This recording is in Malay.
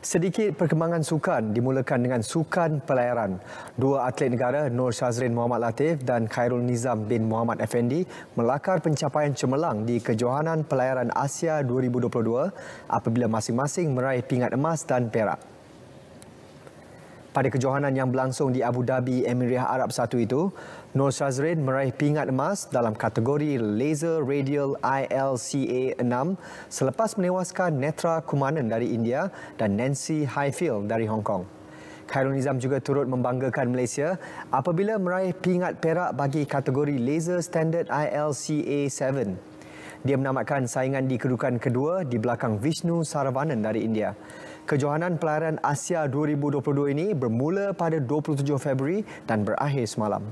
Sedikit perkembangan sukan dimulakan dengan sukan pelayaran. Dua atlet negara Nur Shazrin Muhammad Latif dan Khairul Nizam bin Muhammad Effendi melakar pencapaian cemerlang di Kejohanan Pelayaran Asia 2022 apabila masing-masing meraih pingat emas dan perak. Pada kejohanan yang berlangsung di Abu Dhabi, Emirah Arab Satu itu, Nur Shazrin meraih pingat emas dalam kategori Laser Radial ILCA 6 selepas menewaskan Netra Kumanan dari India dan Nancy Highfield dari Hong Kong. Khairul Nizam juga turut membanggakan Malaysia apabila meraih pingat perak bagi kategori Laser Standard ILCA 7. Dia menamatkan saingan di kedudukan kedua di belakang Vishnu Saravanan dari India. Kejohanan Pelayaran Asia 2022 ini bermula pada 27 Februari dan berakhir semalam.